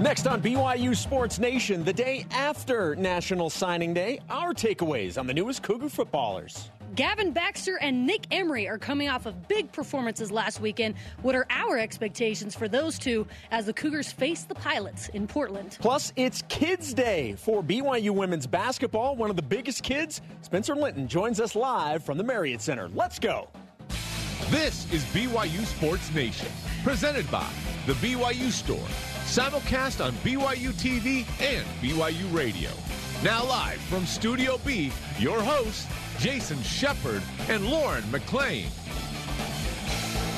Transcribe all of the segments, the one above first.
Next on BYU Sports Nation, the day after National Signing Day, our takeaways on the newest Cougar footballers. Gavin Baxter and Nick Emery are coming off of big performances last weekend. What are our expectations for those two as the Cougars face the Pilots in Portland? Plus, it's Kids Day for BYU women's basketball. One of the biggest kids, Spencer Linton, joins us live from the Marriott Center. Let's go. This is BYU Sports Nation, presented by The BYU Store, simulcast on BYU TV and BYU Radio. Now live from Studio B, your hosts, Jason Shepard and Lauren McLean.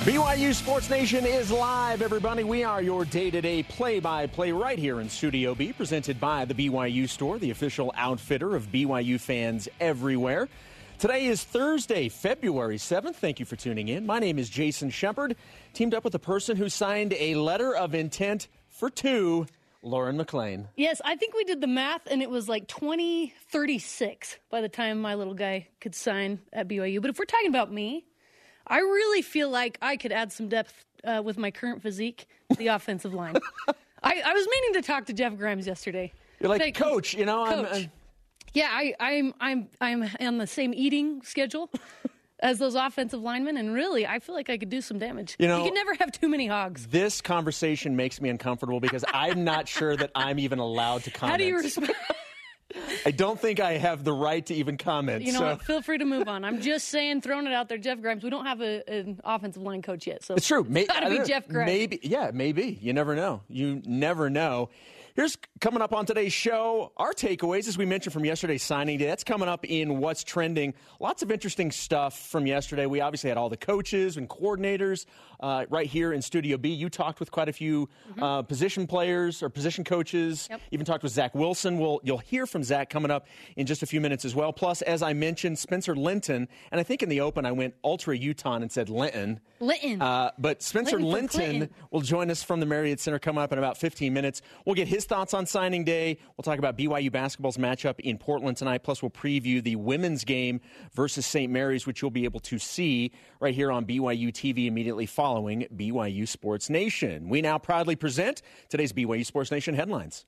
BYU Sports Nation is live, everybody. We are your day to day play by play right here in Studio B, presented by the BYU Store, the official outfitter of BYU fans everywhere. Today is Thursday, February 7th. Thank you for tuning in. My name is Jason Shepard, teamed up with a person who signed a letter of intent for two. Lauren McLean. Yes, I think we did the math, and it was like 2036 by the time my little guy could sign at BYU. But if we're talking about me, I really feel like I could add some depth uh, with my current physique to the offensive line. I, I, was meaning to talk to Jeff Grimes yesterday. You're like, Coach, you know, Coach. I'm, I'm... Yeah, I, I'm I'm I'm on the same eating schedule as those offensive linemen, and really, I feel like I could do some damage. You know, you can never have too many hogs. This conversation makes me uncomfortable because I'm not sure that I'm even allowed to comment. How do you respond? I don't think I have the right to even comment. You know so. what? Feel free to move on. I'm just saying, throwing it out there. Jeff Grimes. We don't have a, an offensive line coach yet, so it's true. May- it's got to be Jeff Grimes. Maybe, yeah, maybe. You never know. You never know. Here's coming up on today's show our takeaways, as we mentioned from yesterday's signing day. That's coming up in What's Trending. Lots of interesting stuff from yesterday. We obviously had all the coaches and coordinators uh, right here in Studio B. You talked with quite a few mm-hmm. uh, position players or position coaches. Yep. Even talked with Zach Wilson. We'll, you'll hear from Zach coming up in just a few minutes as well. Plus, as I mentioned, Spencer Linton. And I think in the open, I went ultra Utah and said Linton. Linton. Uh, but Spencer Linton, Linton will join us from the Marriott Center coming up in about 15 minutes. We'll get his thoughts on signing day. We'll talk about BYU basketball's matchup in Portland tonight. Plus, we'll preview the women's game versus St. Mary's, which you'll be able to see right here on BYU TV immediately following BYU Sports Nation. We now proudly present today's BYU Sports Nation headlines.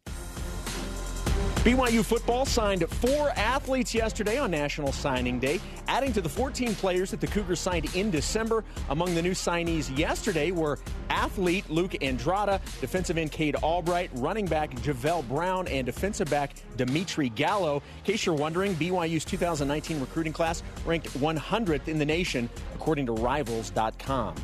BYU football signed four athletes yesterday on National Signing Day, adding to the 14 players that the Cougars signed in December. Among the new signees yesterday were athlete Luke Andrada, defensive end Cade Albright, running back Javell Brown, and defensive back Dimitri Gallo. In case you're wondering, BYU's 2019 recruiting class ranked 100th in the nation, according to Rivals.com.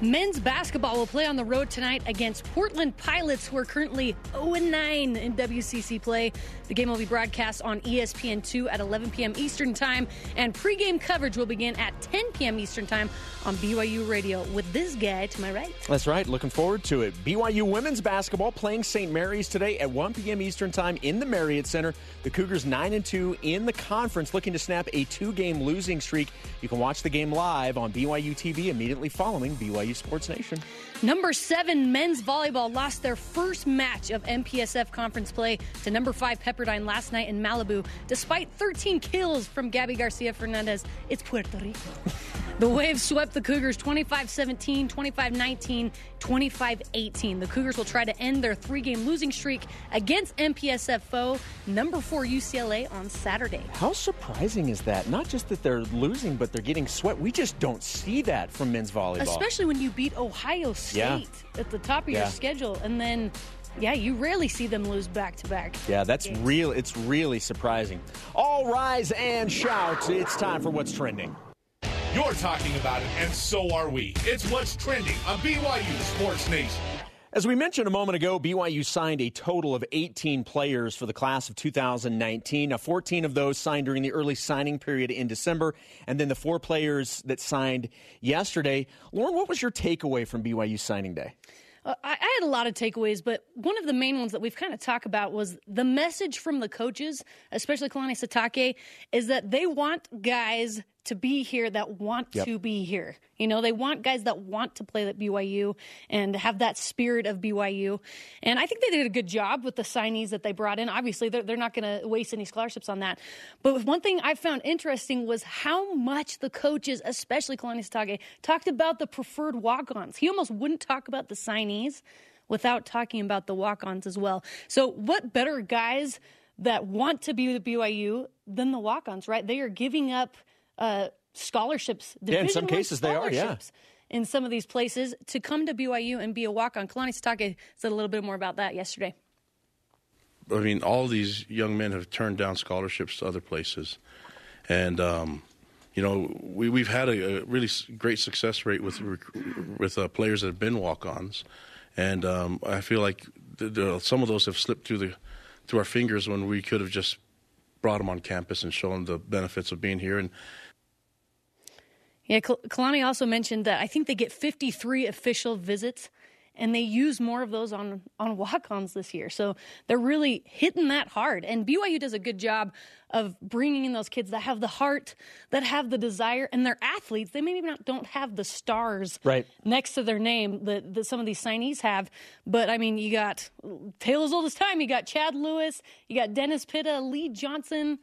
Men's basketball will play on the road tonight against Portland Pilots, who are currently 0 9 in WCC play. The game will be broadcast on ESPN2 at 11 p.m. Eastern Time, and pregame coverage will begin at 10 p.m. Eastern Time on BYU Radio with this guy to my right. That's right. Looking forward to it. BYU women's basketball playing St. Mary's today at 1 p.m. Eastern Time in the Marriott Center. The Cougars 9 and 2 in the conference, looking to snap a two game losing streak. You can watch the game live on BYU TV immediately following BYU Sports Nation. Number seven men's volleyball lost their first match of MPSF conference play to number five Pepperdine last night in Malibu, despite 13 kills from Gabi Garcia Fernandez. It's Puerto Rico. The Waves swept the Cougars 25 17, 25 19, 25 18. The Cougars will try to end their three game losing streak against MPSF foe number four UCLA on Saturday. How surprising is that? Not just that they're losing, but they're getting swept. We just don't see that from men's volleyball. Especially when you beat Ohio State yeah. at the top of yeah. your schedule and then yeah, you rarely see them lose back to back. Yeah, that's games. real. It's really surprising. All rise and shout. It's time for what's trending. You're talking about it, and so are we. It's what's trending on BYU Sports Nation. As we mentioned a moment ago, BYU signed a total of 18 players for the class of 2019. Now, 14 of those signed during the early signing period in December, and then the four players that signed yesterday. Lauren, what was your takeaway from BYU signing day? Uh, I, I, had a lot of takeaways, but one of the main ones that we've kind of talked about was the message from the coaches, especially Kalani Sitake, is that they want guys to be here that want yep. to be here. You know, they want guys that want to play at BYU and have that spirit of BYU. And I think they did a good job with the signees that they brought in. Obviously, they're, they're not going to waste any scholarships on that. But one thing I found interesting was how much the coaches, especially Kalani Sitake, talked about the preferred walk ons. He almost wouldn't talk about the signees without talking about the walk ons as well. So, what better guys that want to be with BYU than the walk ons, right? They are giving up uh, scholarships. Yeah, in some cases they are, yeah. In some of these places to come to BYU and be a walk on. Kalani Sitake said a little bit more about that yesterday. I mean, all these young men have turned down scholarships to other places, and um, you know we we've had a, a, really great success rate with with uh, players that have been walk-ons, and um, I feel like the, the, some of those have slipped through the through our fingers when we could have just brought them on campus and shown them the benefits of being here and. Yeah, Kalani also mentioned that I think they get 53 official visits and they use more of those on on walk-ons this year. So they're really hitting that hard. And BYU does a good job of bringing in those kids that have the heart, that have the desire, and they're athletes. They maybe not don't have the stars right. next to their name that, that some of these signees have. But I mean, you got Taylor's oldest time. You got Chad Lewis. You got Dennis Pitta, Lee Johnson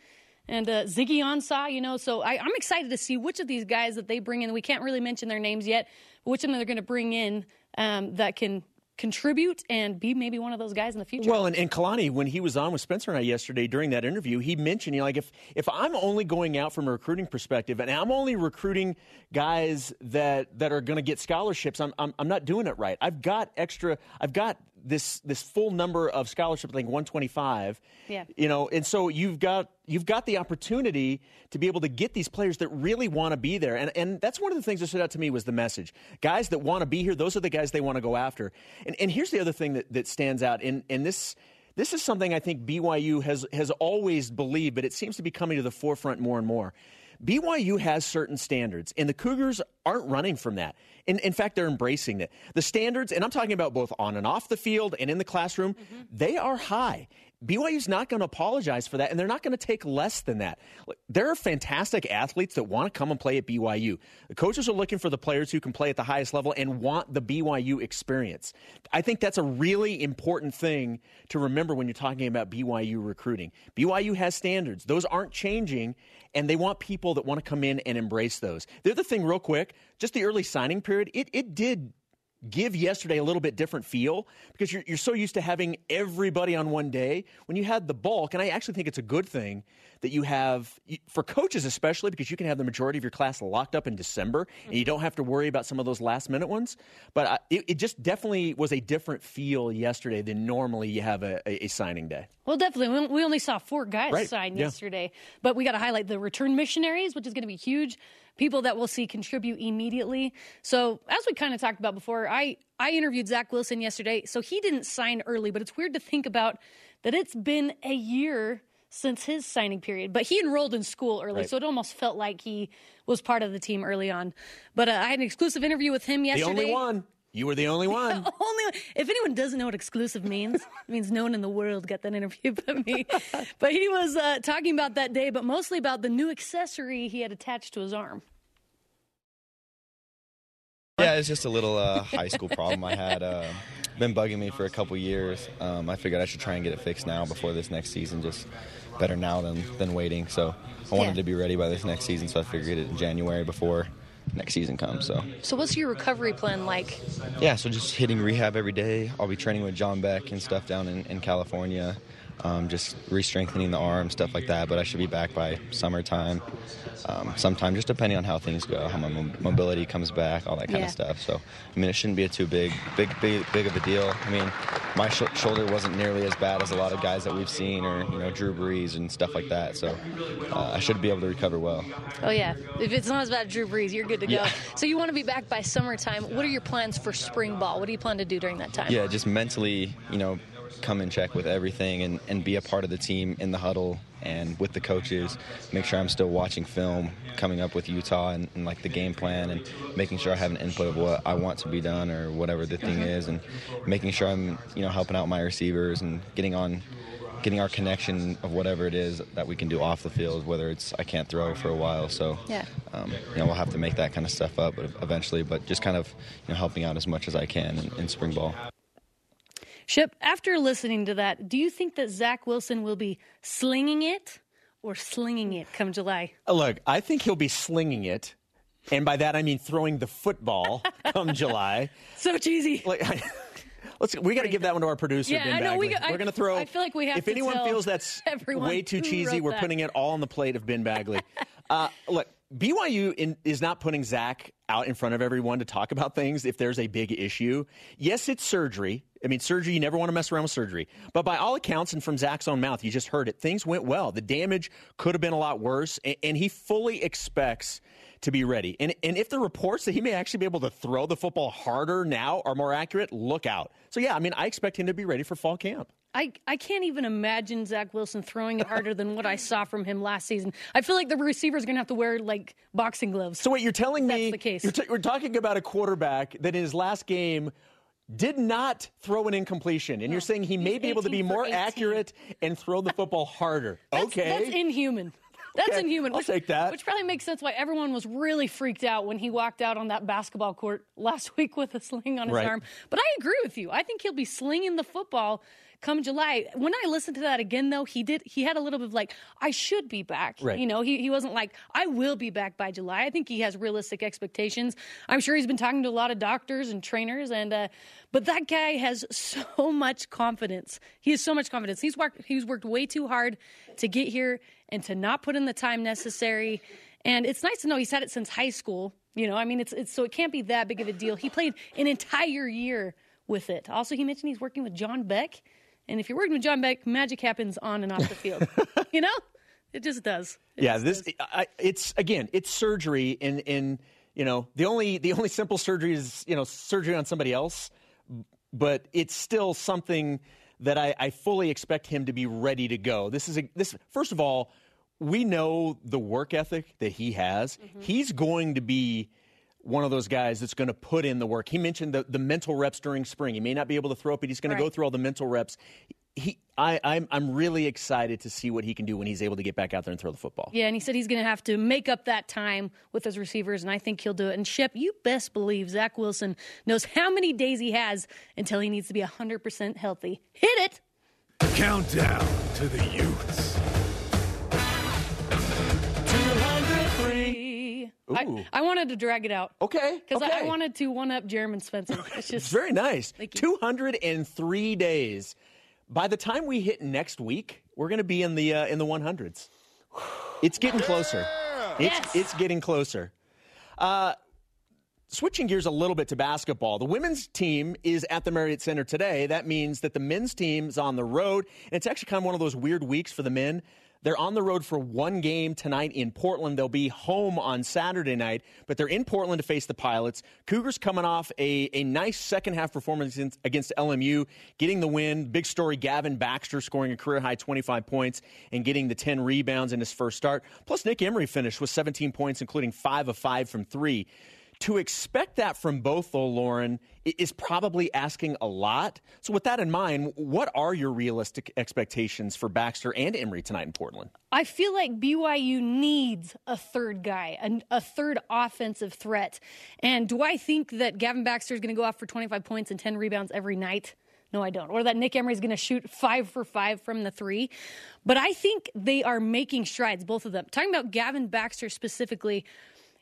and uh, Ziggy Ansah, you know. So I, am excited to see which of these guys that they bring in. We can't really mention their names yet, but which of them they're going to bring in um, that can contribute and be maybe one of those guys in the future. Well, and, and Kalani, when he was on with Spencer and I yesterday during that interview, he mentioned, you know, like if if I'm only going out from a recruiting perspective and I'm only recruiting guys that that are going to get scholarships, I'm, I'm I'm not doing it right. I've got extra. I've got this this full number of scholarships, I think 125. Yeah. You know, and so you've got you've got the opportunity to be able to get these players that really want to be there. And and that's one of the things that stood out to me was the message. Guys that want to be here, those are the guys they want to go after. And and here's the other thing that, that stands out. And and this this is something I think BYU has has always believed, but it seems to be coming to the forefront more and more. BYU has certain standards, and the Cougars aren't running from that. In, in fact, they're embracing it. The standards, and I'm talking about both on and off the field and in the classroom, mm-hmm. they are high. BYU's not going to apologize for that, and they're not going to take less than that. There are fantastic athletes that want to come and play at BYU. The coaches are looking for the players who can play at the highest level and want the BYU experience. I think that's a really important thing to remember when you're talking about BYU recruiting. BYU has standards, those aren't changing, and they want people that want to come in and embrace those. The other thing, real quick, just the early signing period, it, it did give yesterday a little bit different feel because you're, you're so used to having everybody on one day. When you had the bulk, and I actually think it's a good thing that you have, for coaches especially, because you can have the majority of your class locked up in December and you don't have to worry about some of those last minute ones. But I, it, it, just definitely was a different feel yesterday than normally you have a, a, a signing day. Well, definitely. We only saw four guys right. sign yeah. yesterday, but we got to highlight the return missionaries, which is going to be huge people that we'll see contribute immediately. So, as we kind of talked about before, I I interviewed Zach Wilson yesterday, so he didn't sign early, but it's weird to think about that it's been a year since his signing period. But he enrolled in school early, right. so it almost felt like he was part of the team early on. But uh, I had an exclusive interview with him yesterday. The only one. You were the only one. only if anyone doesn't know what exclusive means, it means no one in the world got that interview but me. but he was uh, talking about that day, but mostly about the new accessory he had attached to his arm. Yeah, it's just a little uh, high school problem I had. Uh, been bugging me for a couple years. Um, I figured I should try and get it fixed now before this next season. Just better now than than waiting. So I wanted yeah. to be ready by this next season. So I figured it in January before next season comes. So. So what's your recovery plan like? Yeah, so just hitting rehab every day. I'll be training with John Beck and stuff down in, in California um, just re-strengthening the arm, stuff like that. But I should be back by summertime, um, sometime, just depending on how things go, how my mobility comes back, all that kind yeah. of stuff. So, I mean, it shouldn't be a too big, big, big, big of a deal. I mean, my sh- shoulder wasn't nearly as bad as a lot of guys that we've seen, or you know, Drew Brees and stuff like that. So, uh, I should be able to recover well. Oh yeah, if it's not as bad as Drew Brees, you're good to go. Yeah. So you want to be back by summertime. What are your plans for spring ball? What do you plan to do during that time? Yeah, just mentally, you know, come and check with everything and, and be a part of the team in the huddle and with the coaches, make sure I'm still watching film, coming up with Utah and, and, like the game plan and making sure I have an input of what I want to be done or whatever the thing is and making sure I'm, you know, helping out my receivers and getting on getting our connection of whatever it is that we can do off the field, whether it's I can't throw for a while. So, yeah. um, you know, we'll have to make that kind of stuff up eventually, but just kind of, you know, helping out as much as I can in, in spring ball. Shep, after listening to that, do you think that Zach Wilson will be slinging it or slinging it come July? Uh, look, I think he'll be slinging it. And by that, I mean throwing the football come July. So cheesy. Like, Let's. We got to give that one to our producer, Yeah, Ben I know, we Bagley. I- are going to throw. I feel like we have If anyone feels that's way too cheesy, we're that. putting it all on the plate of Ben Bagley. uh, look, BYU in, is not putting Zach out in front of everyone to talk about things if there's a big issue. Yes, it's surgery. I mean, surgery, you never want to mess around with surgery. But by all accounts, and from Zach's own mouth, you just heard it, things went well. The damage could have been a lot worse, and, and he fully expects to be ready. And, and if the reports that he may actually be able to throw the football harder now are more accurate, look out. So, yeah, I mean, I expect him to be ready for fall camp. I, I can't even imagine Zach Wilson throwing it harder than what I saw from him last season. I feel like the receiver's going to have to wear like boxing gloves. So, wait, you're telling That's me the case. You're, t- we're talking about a quarterback that in his last game did not throw an incompletion, and you're saying he may He's be able to be more 18. accurate and throw the football harder. That's, okay. That's inhuman. That's Okay, inhuman. I'll which, take that. Which probably makes sense why everyone was really freaked out when he walked out on that basketball court last week with a sling on his Right. arm. But I agree with you. I think he'll be slinging the football come July. When I listened to that again, though, he did. He had a little bit of like, I should be back. Right. You know, he he wasn't like, I will be back by July. I think he has realistic expectations. I'm sure he's been talking to a lot of doctors and trainers, and uh, but that guy has so much confidence. He has so much confidence. He's worked. He's worked way too hard to get here and to not put in the time necessary. And it's nice to know he's had it since high school. You know, I mean, it's, it's so it can't be that big of a deal. He played an entire year with it. Also, he mentioned he's working with John Beck. And if you're working with John Beck, magic happens on and off the field. you know, it just does. It yeah, just this does. I, it's again, it's surgery, and in you know the only the only simple surgery is you know surgery on somebody else, but it's still something that I, I fully expect him to be ready to go. This is a, this first of all, we know the work ethic that he has. Mm-hmm. He's going to be one of those guys that's going to put in the work. He mentioned the, the mental reps during spring. He may not be able to throw it, but he's going to go through all the mental reps. He, I, I'm, I'm really excited to see what he can do when he's able to get back out there and throw the football. Yeah, and he said he's going to have to make up that time with his receivers, and I think he'll do it. And Shep, you best believe Zach Wilson knows how many days he has until he needs to be 100% healthy. Hit it! Countdown to the Utes. I, I wanted to drag it out. Okay. Because okay. I, I wanted to one up Jeremy Spencer. It's just It's very nice. Thank you. 203 days. By the time we hit next week, we're going to be in the uh, in the 100s. It's getting closer. It's Yes. it's getting closer. Uh, switching gears a little bit to basketball, the women's team is at the Marriott Center today. That means that the men's team is on the road, and it's actually kind of one of those weird weeks for the men. They're on the road for one game tonight in Portland. They'll be home on Saturday night, but they're in Portland to face the Pilots. Cougars coming off a, a nice second half performance against LMU, getting the win. Big story Gavin Baxter scoring a career high 25 points and getting the 10 rebounds in his first start. Plus, Nick Emery finished with 17 points, including 5 of 5 from 3 to expect that from both, though, Lauren, is probably asking a lot. So, with that in mind, what are your realistic expectations for Baxter and Emery tonight in Portland? I feel like BYU needs a third guy, a, a third offensive threat. And do I think that Gavin Baxter is going to go off for 25 points and 10 rebounds every night? No, I don't. Or that Nick Emery is going to shoot five for five from the three. But I think they are making strides, both of them. Talking about Gavin Baxter specifically,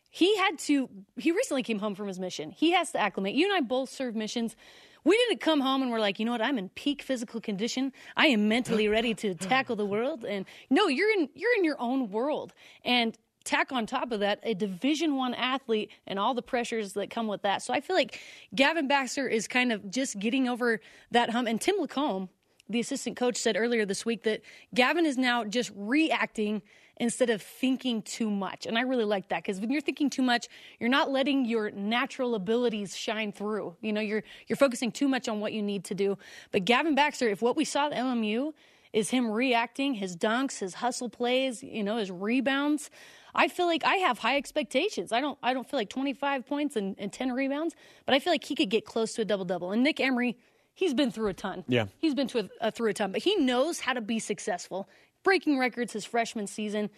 he had to, he recently came home from his mission. He has to acclimate. You and I both serve missions. We didn't come home and we're like, you know what? I'm in peak physical condition. I am mentally ready to tackle the world. And no, you're in you're in your own world. And tack on top of that a Division One athlete and all the pressures that come with that. So I feel like Gavin Baxter is kind of just getting over that hump. And Tim LaComb, the assistant coach, said earlier this week that Gavin is now just reacting instead of thinking too much. And I really like that because when you're thinking too much, you're not letting your natural abilities shine through. You know, you're you're focusing too much on what you need to do. But Gavin Baxter, if what we saw at LMU is him reacting, his dunks, his hustle plays, you know, his rebounds, I feel like I have high expectations. I don't I don't feel like 25 points and, and 10 rebounds, but I feel like he could get close to a double double. And Nick Emery, he's been through a ton. Yeah. He's been to a, uh, through a ton, but he knows how to be successful, breaking records his freshman season.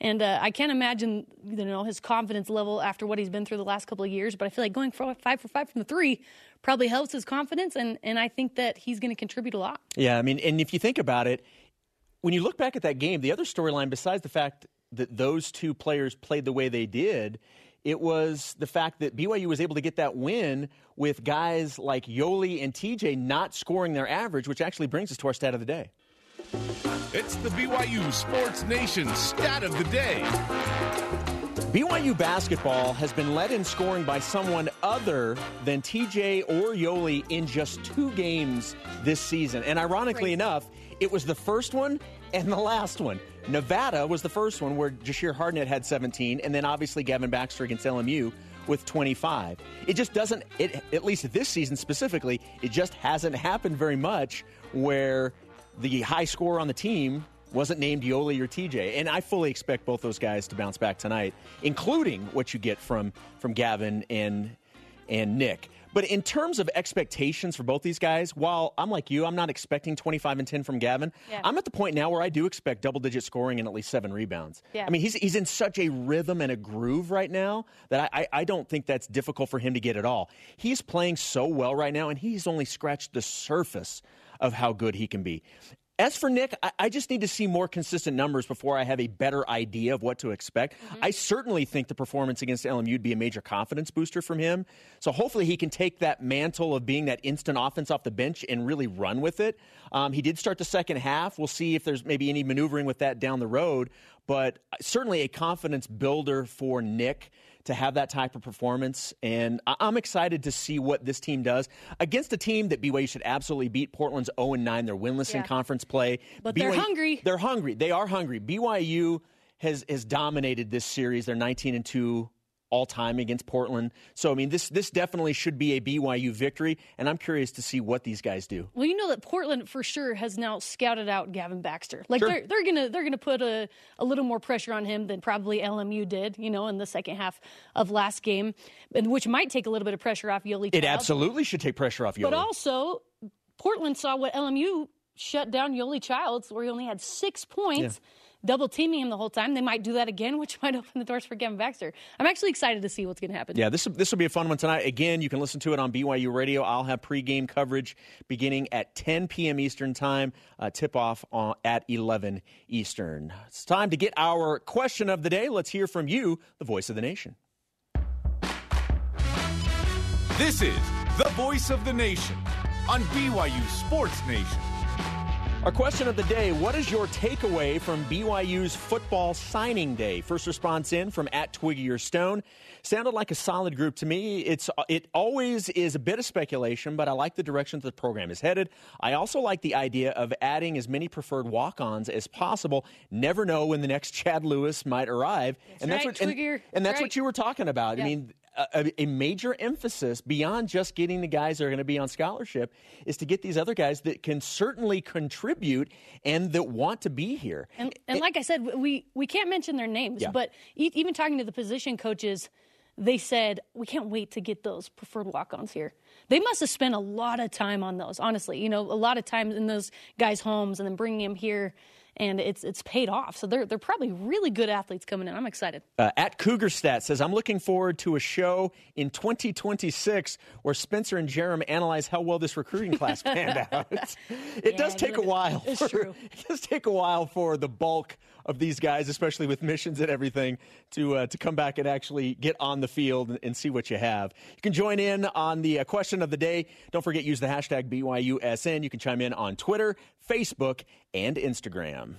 And uh, I can't imagine, you know, his confidence level after what he's been through the last couple of years. But I feel like going for five for five from the three probably helps his confidence, and and I think that he's going to contribute a lot. Yeah, I mean, and if you think about it, when you look back at that game, the other storyline, besides the fact that those two players played the way they did, it was the fact that BYU was able to get that win with guys like Yoli and TJ not scoring their average, which actually brings us to our stat of the day. It's the BYU Sports Nation stat of the day. BYU basketball has been led in scoring by someone other than TJ or Yoli in just two games this season. And ironically Crazy. enough, it was the first one and the last one. Nevada was the first one where Jahshire Hardnett had 17, and then obviously Gavin Baxter against LMU with 25. It just doesn't, it, at least this season specifically, it just hasn't happened very much where the high scorer on the team wasn't named Yoli or TJ. And I fully expect both those guys to bounce back tonight, including what you get from from Gavin and and Nick. But in terms of expectations for both these guys, while I'm like you, I'm not expecting 25 and 10 from Gavin. Yeah. I'm at the point now where I do expect double digit scoring and at least seven rebounds. Yeah. I mean, he's, he's in such a rhythm and a groove right now that I, I, I don't think that's difficult for him to get at all. He's playing so well right now, and he's only scratched the surface of how good he can be. As for Nick, I, I just need to see more consistent numbers before I have a better idea of what to expect. I certainly think the performance against LMU would be a major confidence booster from him. So hopefully he can take that mantle of being that instant offense off the bench and really run with it. Um, he did start the second half. We'll see if there's maybe any maneuvering with that down the road, but certainly a confidence builder for Nick to have that type of performance. And I'm excited to see what this team does against a team that BYU should absolutely beat. Portland's 0 9. They're winless in conference play. But they're hungry. They're hungry. They are hungry. BYU has has dominated this series. They're 19 and 2 all time against Portland. So I mean this this definitely should be a BYU victory and I'm curious to see what these guys do. Well, you know that Portland for sure has now scouted out Gavin Baxter. Like Sure. they're they're gonna they're gonna put a, a little more pressure on him than probably LMU did, you know, in the second half of last game, and which might take a little bit of pressure off Yoli. It absolutely should take pressure off Yoli. But also, Portland saw what LMU shut down Yoli Childs, where he only had six points, double teaming him the whole time. They might do that again, which might open the doors for Kevin Baxter. I'm actually excited to see what's going to happen. Yeah, this this will be a fun one tonight. Again, you can listen to it on BYU Radio. I'll have pregame coverage beginning at 10 p.m. Eastern Time. Uh, tip off on, at 11 Eastern. It's time to get our question of the day. Let's hear from you, the voice of the nation. This is the voice of the nation on BYU Sports Nation. Our question of the day What is your takeaway from BYU's football signing day? First response in from at Twiggy or Stone. Sounded like a solid group to me. It's It always is a bit of speculation, but I like the direction that the program is headed. I also like the idea of adding as many preferred walk ons as possible. Never know when the next Chad Lewis might arrive. and right, what, and, and that's Right. what you were talking about. I mean, a, a major emphasis beyond just getting the guys that are going to be on scholarship is to get these other guys that can certainly contribute and that want to be here. And, and like I said, we we can't mention their names, Yeah. but e- even talking to the position coaches, they said we can't wait to get those preferred walk-ons here. They must have spent a lot of time on those. Honestly, you know, a lot of time in those guys' homes and then bringing them here, and it's it's paid off. So they're they're probably really good athletes coming in. I'm excited. Uh, at Cougar Stat says, I'm looking forward to a show in 2026 where Spencer and Jarom analyze how well this recruiting class panned out. It does take a while. it's for- true. It does take a while for the bulk of these guys, especially with missions and everything, to uh, to come back and actually get on the field and, and see what you have. You can join in on the uh, question of the day. Don't forget use the hashtag BYUSN. You can chime in on Twitter, Facebook, and Instagram.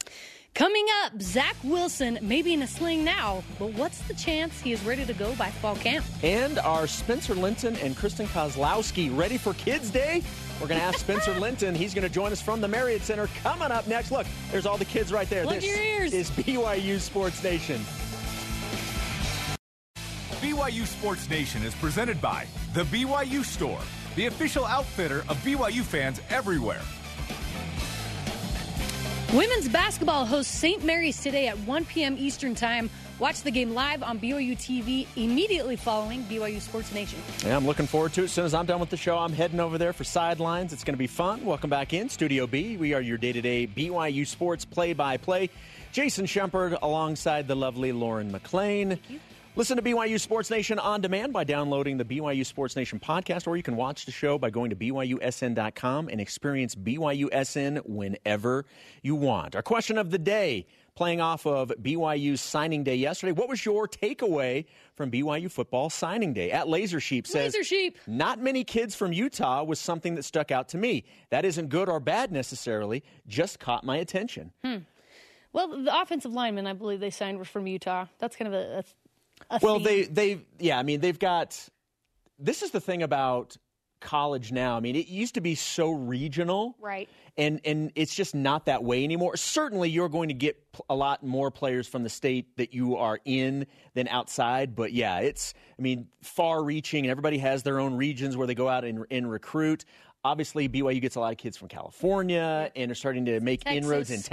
Coming up, Zach Wilson may be in a sling now, but what's the chance he is ready to go by fall camp? And are Spencer Linton and Kristen Kozlowski ready for Kids Day? We're going to ask Spencer Linton. He's going to join us from the Marriott Center coming up next. Look, there's all the kids right there. Plug this your ears. is BYU Sports Nation. BYU Sports Nation is presented by The BYU Store, the official outfitter of BYU fans everywhere. Women's basketball hosts St. Mary's today at 1 p.m. Eastern Time. Watch the game live on BYU TV immediately following BYU Sports Nation. Yeah, I'm looking forward to it. As soon as I'm done with the show, I'm heading over there for sidelines. It's going to be fun. Welcome back in Studio B. We are your day-to-day BYU sports play-by-play. Jason Shepard alongside the lovely Lauren McLean. Listen to BYU Sports Nation on demand by downloading the BYU Sports Nation podcast, or you can watch the show by going to BYUSN.com and experience BYUSN whenever you want. Our question of the day, playing off of BYU's signing day yesterday. What was your takeaway from BYU football signing day? At Laser Sheep says, Laser Sheep. Not many kids from Utah was something that stuck out to me. That isn't good or bad necessarily, just caught my attention. Hmm. Well, the offensive linemen, I believe they signed were from Utah. That's kind of a, a, a Well, they they yeah, I mean they've got. This is the thing about college now. I mean, it used to be so regional, Right. And and it's just not that way anymore. Certainly, you're going to get a lot more players from the state that you are in than outside. But yeah, it's I mean far-reaching, and everybody has their own regions where they go out and, and recruit. Obviously, BYU gets a lot of kids from California and are starting to make inroads in Texas.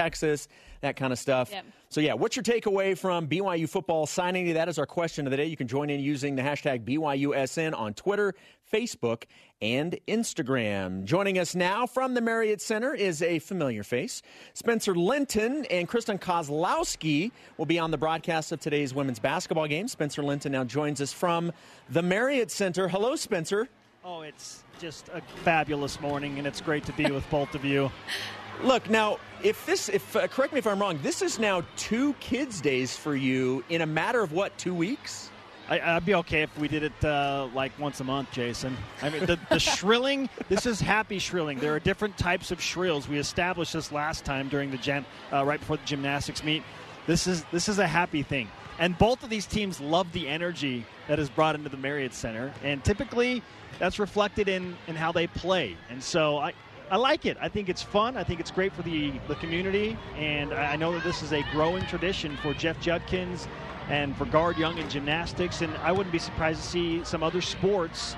Texas, that kind of stuff. Yep. So, yeah, what's your takeaway from BYU football signing? That is our question of the day. You can join in using the hashtag BYUSN on Twitter, Facebook, and Instagram. Joining us now from the Marriott Center is a familiar face. Spencer Linton and Kristen Kozlowski will be on the broadcast of today's women's basketball game. Spencer Linton now joins us from the Marriott Center. Hello, Spencer. Oh, it's just a fabulous morning, and it's great to be with both of you. Look now, if this, if uh, correct me if I'm wrong, this is now two kids' days for you in a matter of what, two weeks? I, I'd be okay if we did it uh, like once a month, Jason. I mean, the, the shrilling. This is happy shrilling. There are different types of shrills. We established this last time during the gym, uh, right before the gymnastics meet. This is this is a happy thing, and both of these teams love the energy that is brought into the Marriott Center, and typically that's reflected in in how they play. And so I. I like it. I think it's fun. I think it's great for the, the community. And I know that this is a growing tradition for Jeff Judkins and for Guard Young in gymnastics. And I wouldn't be surprised to see some other sports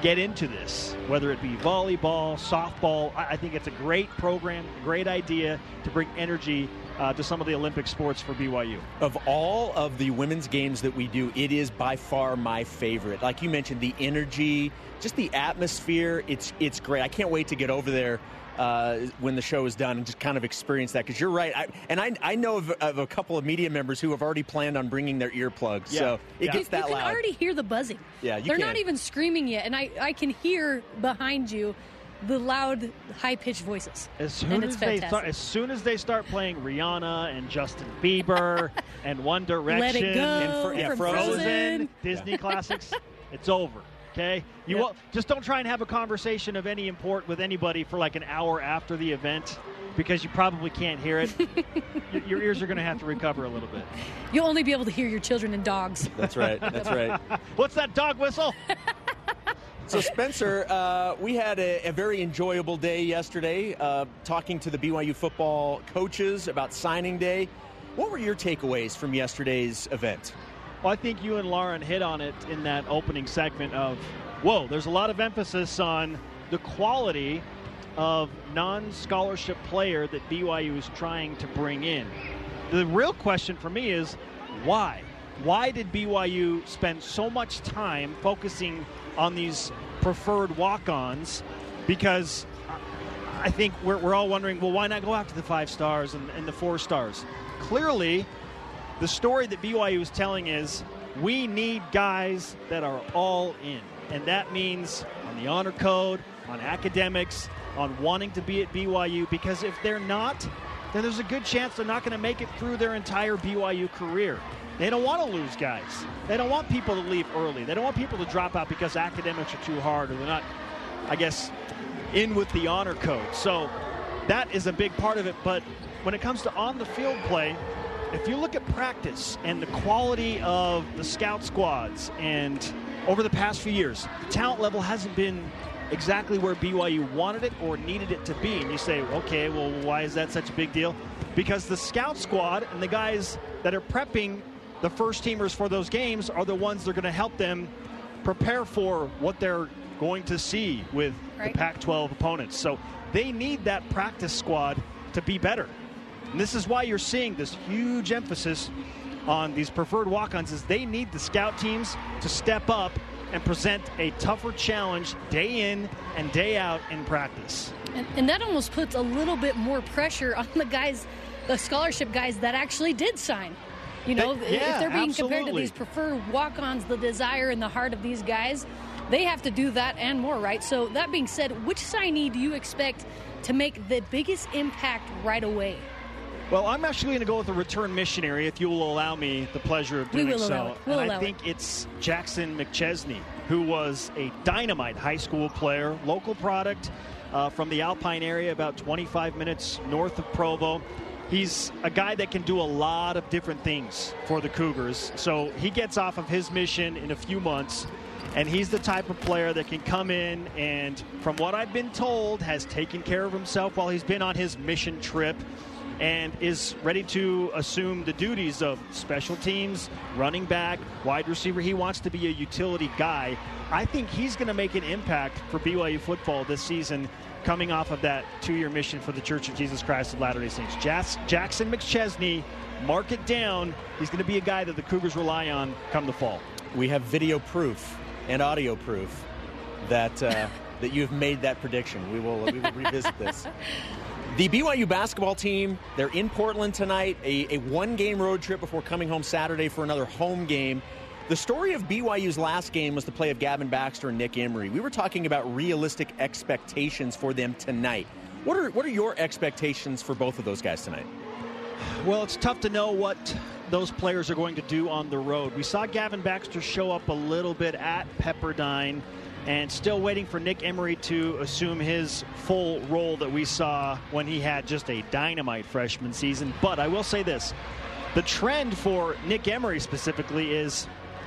get into this, whether it be volleyball, softball. I, I think it's a great program, great idea to bring energy uh, to some of the Olympic sports for BYU. Of all of the women's games that we do, it is by far my favorite. Like you mentioned, the energy, just the atmosphere. It's it's great. I can't wait to get over there uh, when the show is done and just kind of experience that. Because you're right, I, and I I know of, of a couple of media members who have already planned on bringing their earplugs. Yeah. So it Yeah. gets that you can loud. already hear the buzzing. Yeah, you They're can. not even screaming yet, and I, I can hear behind you the loud, high pitched voices. As soon and as it's they start, as soon as they start playing Rihanna and Justin Bieber and One Direction Let it go and Fro- yeah, from Frozen. Frozen. Disney classics, it's over. Okay, you Yep. won't, just don't try and have a conversation of any import with anybody for like an hour after the event because you probably can't hear it. your, your ears are going to have to recover a little bit. You'll only be able to hear your children and dogs. That's right. That's right. What's that dog whistle? So, Spencer, uh, we had a, a very enjoyable day yesterday uh, talking to the BYU football coaches about signing day. What were your takeaways from yesterday's event? Well, I think you and Lauren hit on it in that opening segment of, whoa, there's a lot of emphasis on the quality of non scholarship player that BYU is trying to bring in. The real question for me is why? Why did BYU spend so much time focusing on these preferred walk ons? Because I think we're, we're all wondering, well, why not go after the five stars and, and the four stars? Clearly, the story that BYU is telling is we need guys that are all in. And that means on the honor code, on academics, on wanting to be at BYU, because if they're not, then there's a good chance they're not going to make it through their entire BYU career. They don't want to lose guys. They don't want people to leave early. They don't want people to drop out because academics are too hard or they're not, I guess, in with the honor code. So that is a big part of it. But when it comes to on the field play, if you look at practice and the quality of the scout squads and over the past few years, the talent level hasn't been exactly where BYU wanted it or needed it to be. And you say, okay, well, why is that such a big deal? Because the scout squad and the guys that are prepping the first teamers for those games are the ones that are going to help them prepare for what they're going to see with Right. the Pac 12 opponents. So they need that practice squad to be better. And this is why you're seeing this huge emphasis on these preferred walk-ons is they need the scout teams to step up and present a tougher challenge day in and day out in practice. And, and that almost puts a little bit more pressure on the guys, the scholarship guys that actually did sign. You know, They- yeah, if they're being compared to these preferred walk-ons, the desire in the heart of these guys, they have to do that and more, right? So that being said, which signee do you expect to make the biggest impact right away? Well, I'm actually going to go with a return missionary, if you will allow me the pleasure of We doing will so. allow it. We'll and allow I think it's Jackson McChesney, who was a dynamite high school player, local product uh, from the Alpine area, about 25 minutes north of Provo. He's a guy that can do a lot of different things for the Cougars. So he gets off of his mission in a few months. And he's the type of player that can come in and, from what I've been told, has taken care of himself while he's been on his mission trip and is ready to assume the duties of special teams, running back, wide receiver. He wants to be a utility guy. I think he's going to make an impact for BYU football this season coming off of that two-year mission for the Church of Jesus Christ of Latter-day Saints. Jas- Jackson McChesney, mark it down. He's going to be a guy that the Cougars rely on come the fall. We have video proof and audio proof that uh, that you've made that prediction. We will we will revisit this. The BYU basketball team, they're in Portland tonight, a, a one game road trip before coming home Saturday for another home game. The story of BYU's last game was the play of Gavin Baxter and Nick Emery. We were talking about realistic expectations for them tonight. What are, what are your expectations for both of those guys tonight? Well, it's tough to know what those players are going to do on the road. We saw Gavin Baxter show up a little bit at Pepperdine and still waiting for Nick Emery to assume his full role that we saw when he had just a dynamite freshman season. But I will say this the trend for Nick Emery specifically is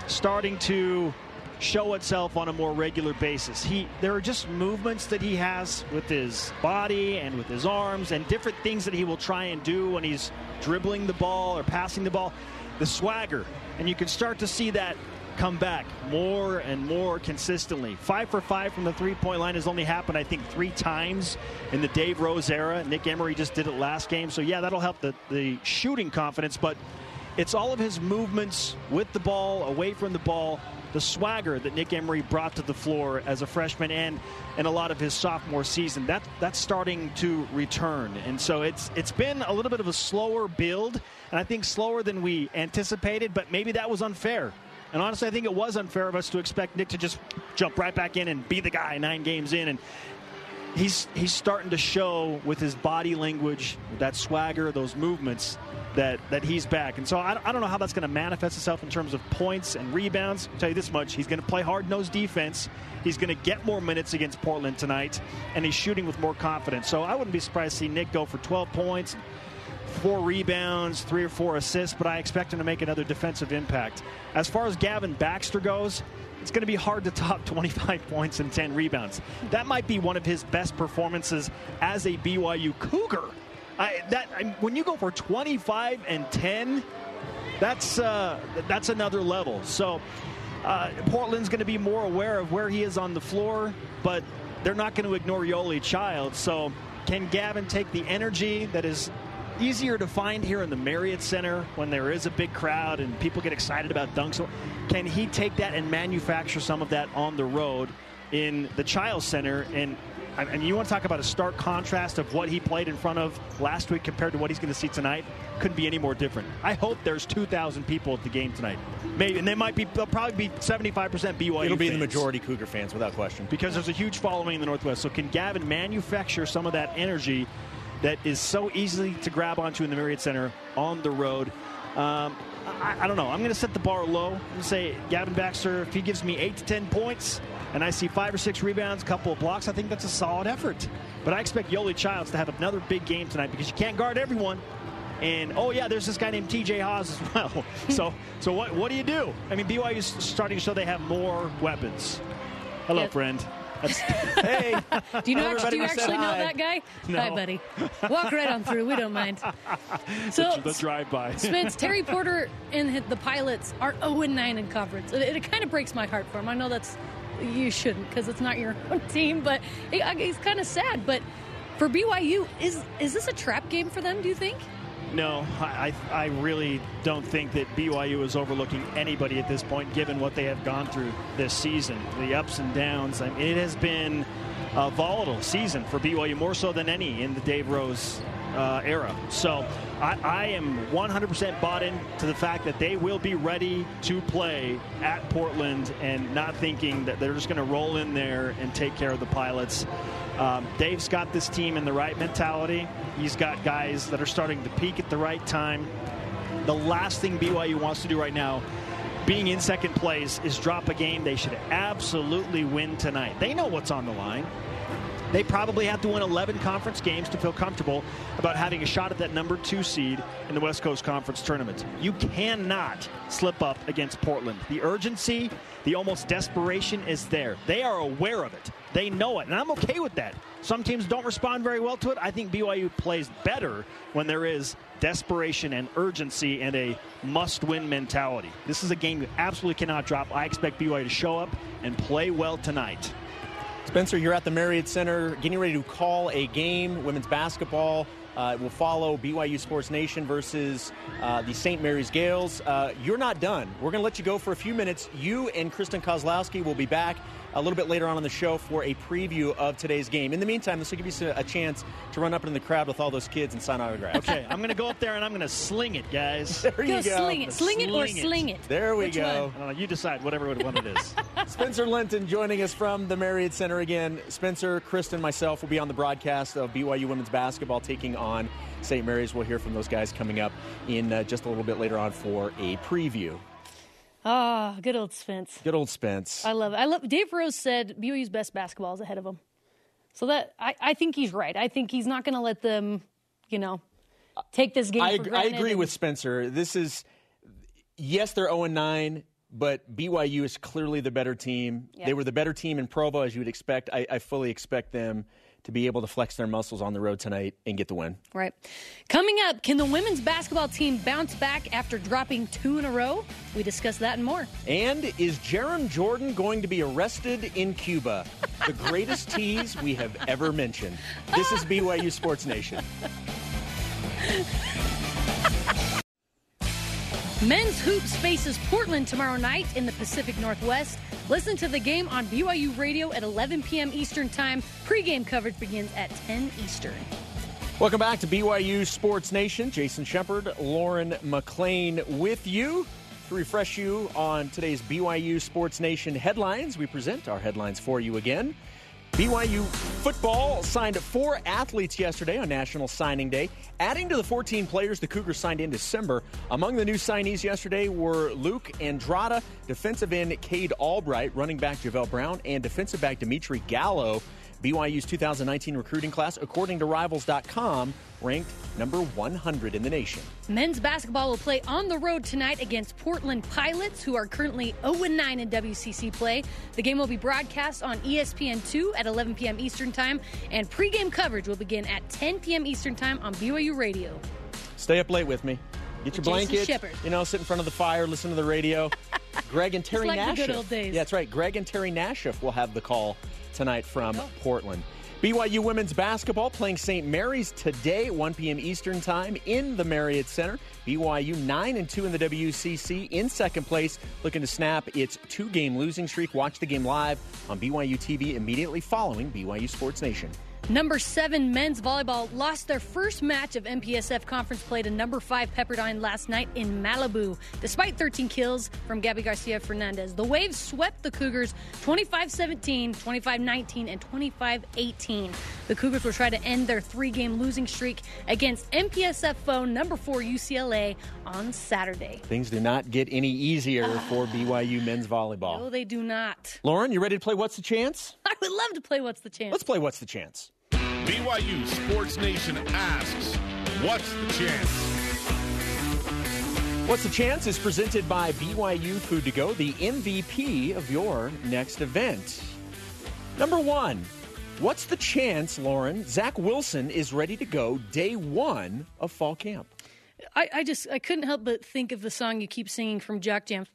starting to show itself on a more regular basis. He there are just movements that he has with his body and with his arms and different things that he will try and do when he's dribbling the ball or passing the ball. The swagger and you can start to see that come back more and more consistently. 5 for 5 from the three-point line has only happened I think 3 times in the Dave Rose era. Nick Emery just did it last game. So yeah, that'll help the the shooting confidence, but it's all of his movements with the ball, away from the ball, the swagger that Nick Emery brought to the floor as a freshman and and a lot of his sophomore season. That that's starting to return. And so it's it's been a little bit of a slower build, and I think slower than we anticipated, but maybe that was unfair. And honestly, I think it was unfair of us to expect Nick to just jump right back in and be the guy nine games in and he's he's starting to show with his body language, that swagger, those movements, that that he's back. And so I, I don't know how that's going to manifest itself in terms of points and rebounds. I'll tell you this much: he's going to play hard nosed defense. He's going to get more minutes against Portland tonight, and he's shooting with more confidence. So I wouldn't be surprised to see Nick go for 12 points. Four rebounds, three or four assists, but I expect him to make another defensive impact. As far as Gavin Baxter goes, it's going to be hard to top 25 points and 10 rebounds. That might be one of his best performances as a BYU Cougar. I, that I, when you go for 25 and 10, that's uh, that's another level. So uh, Portland's going to be more aware of where he is on the floor, but they're not going to ignore Yoli Child. So can Gavin take the energy that is easier to find here in the Marriott Center when there is a big crowd and people get excited about dunks? Can he take that and manufacture some of that on the road in the Chiles Center? And I mean, you want to talk about a stark contrast of what he played in front of last week compared to what he's going to see tonight? Couldn't be any more different. I hope there's 2,000 people at the game tonight. Maybe, and they might be. They'll probably be 75% BYU. It'll be the majority Cougar fans, without question. because there's a huge following in the Northwest. So can Gavin manufacture some of that energy that is so easily to grab onto in the Marriott Center on the road? Um, I, I don't know. I'm going to set the bar low and say Gavin Baxter, if he gives me eight to ten points and I see five or six rebounds, a couple of blocks, I think that's a solid effort. But I expect Yoli Childs to have another big game tonight because you can't guard everyone. And oh yeah, there's this guy named T.J. Haws as well. so so what what do you do? I mean, BYU's starting to show they have more weapons. Hello, Yeah. friend. Hey, Do you know, do you actually know that guy? No. Hi, buddy. Walk right on through. We don't mind. So, the drive-by. Spence, Terry Porter and the Pilots are 0 9 in conference. It, it kind of breaks my heart for him. I know that's you shouldn't because it's not your own team, but it, it's kind of sad. But for BYU, is is this a trap game for them? Do you think? No, I, I I really don't think that BYU is overlooking anybody at this point, given what they have gone through this season, the ups and downs. I mean, it has been a volatile season for BYU, more so than any in the Dave Rose uh, era. So I, I am 100% bought in to the fact that they will be ready to play at Portland and not thinking that they're just going to roll in there and take care of the pilots. Um, Dave's got this team in the right mentality. He's got guys that are starting to peak at the right time. The last thing BYU wants to do right now being in second place is drop a game they should absolutely win tonight. They know what's on the line. They probably have to win 11 conference games to feel comfortable about having a shot at that number two seed in the West Coast Conference tournament. You cannot slip up against Portland. The urgency, the almost desperation is there. They are aware of it. They know it, and I'm okay with that. Some teams don't respond very well to it. I think BYU plays better when there is desperation and urgency and a must win mentality. This is a game you absolutely cannot drop. I expect BYU to show up and play well tonight. Spencer, you're at the Marriott Center getting ready to call a game, women's basketball. Uh, will follow BYU Sports Nation versus uh, the St. Mary's Gaels. Uh, you're not done. We're going to let you go for a few minutes. You and Kristen Kozlowski will be back a little bit later on in the show for a preview of today's game. In the meantime, this will give you a chance to run up in the crowd with all those kids and sign autographs. Okay, I'm going to go up there and I'm going to sling it, guys. There you go. go. Sling it. Sling it or Sling it. There we Which go. one? Uh, you decide whatever one it is. Spencer Linton joining us from the Marriott Center again. Spencer, Kristen, and myself will be on the broadcast of BYU women's basketball taking on St. Mary's. We'll hear from those guys coming up in uh, just a little bit later on for a preview. Ah, good old Spence. Good old Spence. I love it. I love. Dave Rose said BYU's best basketball is ahead of him. So that I, I think he's right. I think he's not going to let them, you know, take this game. I, I agree and- with Spencer. This is, yes, they're 0 9, but BYU is clearly the better team. Yeah. They were the better team in Provo, as you would expect. I, I fully expect them to be able to flex their muscles on the road tonight and get the win. Right. Coming up, can the women's basketball team bounce back after dropping two in a row? We discuss that and more. And is Jarom Jordan going to be arrested in Cuba? The greatest tease we have ever mentioned. This is BYU Sports Nation. Men's Hoops faces Portland tomorrow night in the Pacific Northwest. Listen to the game on BYU Radio at 11 p.m. Eastern Time. Pre-game coverage begins at 10 Eastern. Welcome back to BYU Sports Nation. Jason Shepard, Lauren McLean with you. To refresh you on today's BYU Sports Nation headlines, we present our headlines for you again. BYU football signed four athletes yesterday on National Signing Day, adding to the 14 players the Cougars signed in December. Among the new signees yesterday were Luke Andrada, defensive end Cade Albright, running back Javelle Brown, and defensive back Dimitri Gallo. BYU's 2019 recruiting class, according to Rivals.com, ranked number 100 in the nation. Men's basketball will play on the road tonight against Portland Pilots, who are currently 0 9 in WCC play. The game will be broadcast on E ESPN2 at 11 p.m. Eastern Time, and pregame coverage will begin at 10 p.m. Eastern Time on BYU Radio. Stay up late with me. Get your Jason blanket. Shepard. You know, sit in front of the fire, listen to the radio. Greg and Terry like Nashif. good old days. Yeah, that's right. Greg and Terry Nashif will have the call tonight from Portland. BYU women's basketball playing St. Mary's today, 1 p.m. Eastern Time in the Marriott Center. BYU 9 and 2 in the WCC in second place, looking to snap its two-game losing streak. Watch the game live on BYU TV immediately following BYU Sports Nation. Number seven men's volleyball lost their first match of MPSF conference play to number five Pepperdine last night in Malibu. Despite 13 kills from Gabi Garcia Fernandez, the Waves swept the Cougars 25 17, 25 19, and 25 18. The Cougars will try to end their three game losing streak against MPSF foe number four UCLA on Saturday. Things do not get any easier for BYU men's volleyball. No, they do not. Lauren, you ready to play What's the Chance? I would love to play What's the Chance? Let's play What's the Chance. BYU Sports Nation asks, what's the chance? What's the Chance is presented by BYU Food to Go, the MVP of your next event. Number one, what's the chance, Lauren? Zach Wilson is ready to go day one of fall camp. I, I just I couldn't help but think of the song you keep singing from Jock Jam.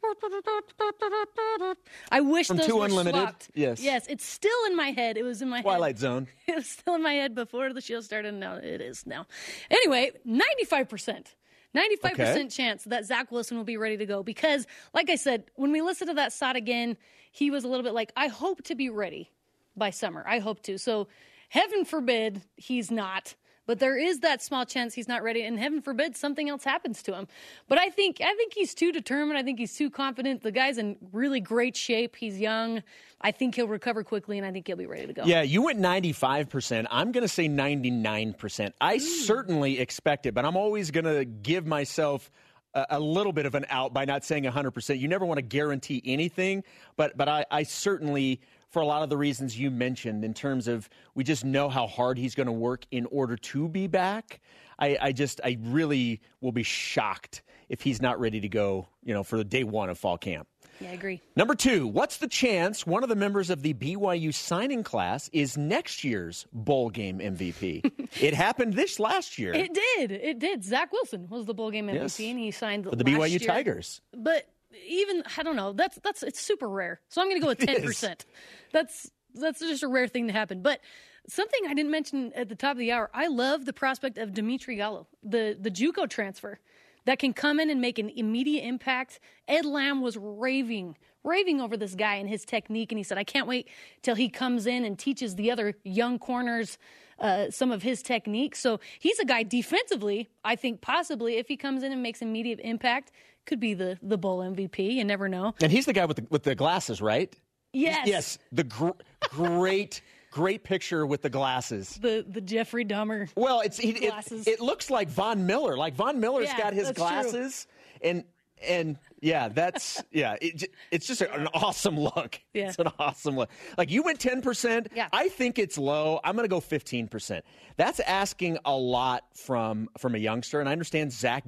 I wish From those Two were Unlimited? swapped. Yes. yes, it's still in my head. It was in my Twilight head. Zone. It was still in my head before the show started. Now it is now. Anyway, ninety five percent. 95% Okay. chance that Zach Wilson will be ready to go because, like I said, when we listened to that shot again, he was a little bit like, I hope to be ready by summer. I hope to. So, heaven forbid he's not. But there is that small chance he's not ready, and heaven forbid something else happens to him. But I think I think he's too determined. I think he's too confident. The guy's in really great shape. He's young. I think he'll recover quickly, and I think he'll be ready to go. Yeah, you went 95%. I'm going to say 99%. I hmm. certainly expect it, but I'm always going to give myself a, a, little bit of an out by not saying 100%. You never want to guarantee anything, but, but I, I certainly, for a lot of the reasons you mentioned, in terms of we just know how hard he's going to work in order to be back. I, I just, I really will be shocked if he's not ready to go, you know, for the day one of fall camp. Yeah, I agree. Number two, what's the chance one of the members of the BYU signing class is next year's bowl game MVP? it happened this last year. It did. It did. Zach Wilson was the bowl game MVP, yes. and he signed for the BYU year. Tigers. But even I don't know. That's that's it's super rare. So I'm going to go with ten percent. That's that's just a rare thing to happen. But something I didn't mention at the top of the hour, I love the prospect of Dimitri Gallo, the the JUCO transfer that can come in and make an immediate impact. Ed Lamb was raving, raving over this guy and his technique, and he said, "I can't wait till he comes in and teaches the other young corners." Uh, some of his techniques. So he's a guy defensively. I think possibly if he comes in and makes immediate impact, could be the the bowl MVP. You never know. And he's the guy with the with the glasses, right? Yes. Yes. The gr- great great picture with the glasses. The the Jeffrey Dahmer. Well, it's he, it, it, looks like Von Miller. Like Von Miller's yeah, got his glasses, true. and and yeah, that's yeah. It, it's just an awesome look. Yeah. It's an awesome look. Like you went ten percent. Yeah. I think it's low. I'm going to go fifteen percent. That's asking a lot from from a youngster, and I understand Zach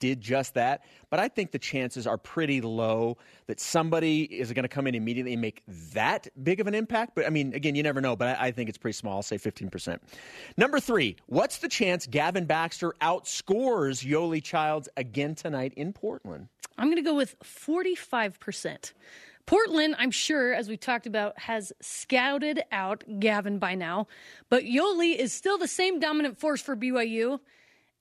did just that. But I think the chances are pretty low that somebody is going to come in immediately and make that big of an impact. But I mean, again, you never know. But I, I think it's pretty small. I'll say 15%. Number three, what's the chance Gavin Baxter outscores Yoeli Childs again tonight in Portland? I'm going to go with 45%. Portland, I'm sure, as we talked about, has scouted out Gavin by now, but Yoeli is still the same dominant force for BYU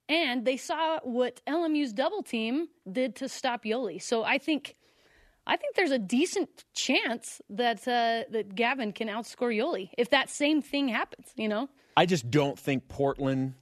and they saw what LMU's double team did to stop Yoeli. So I think I think there's a decent chance that uh, that Gavin can outscore Yoeli if that same thing happens. You know, I just don't think Portland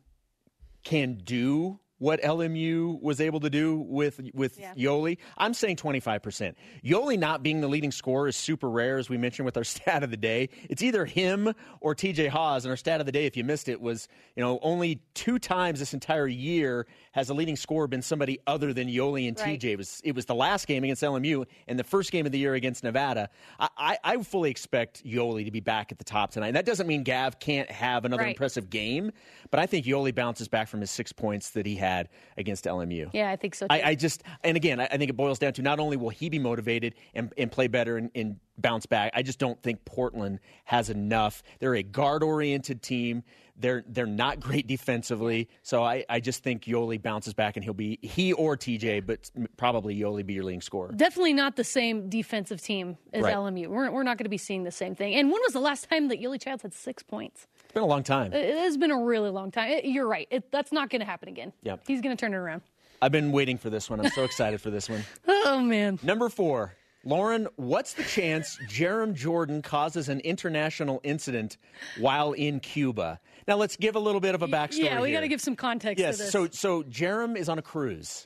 can do what LMU was able to do with with yeah. Yoeli. I'm saying 25%. Yoeli not being the leading scorer is super rare, as we mentioned with our stat of the day. It's either him or TJ Haws, and our stat of the day, if you missed it, was you know only two times this entire year has the leading scorer been somebody other than Yoeli and right. TJ. It was it was the last game against LMU and the first game of the year against Nevada. I, I, I fully expect Yoeli to be back at the top tonight. And that doesn't mean Gav can't have another right. impressive game, but I think Yoeli bounces back from his six points that he had had against LMU. Yeah, I think so. I, I, just, and again, I, I, think it boils down to not only will he be motivated and, and play better and, and bounce back, I just don't think Portland has enough. They're a guard oriented team. They're they're not great defensively, so I, I just think Yoeli bounces back and he'll be he or TJ, but probably Yoeli be your leading scorer. Definitely not the same defensive team as right. LMU. We're we're not going to be seeing the same thing. And when was the last time that Yoeli Childs had six points? Been a long time. It has been a really long time. It, you're right. It, that's not going to happen again. Yep. He's going to turn it around. I've been waiting for this one. I'm so excited for this one. Oh man. Number four. Lauren, what's the chance Jarom Jordan causes an international incident while in Cuba? Now, let's give a little bit of a backstory. Yeah, we got to give some context yes, to this. So, so Jarom is on a cruise,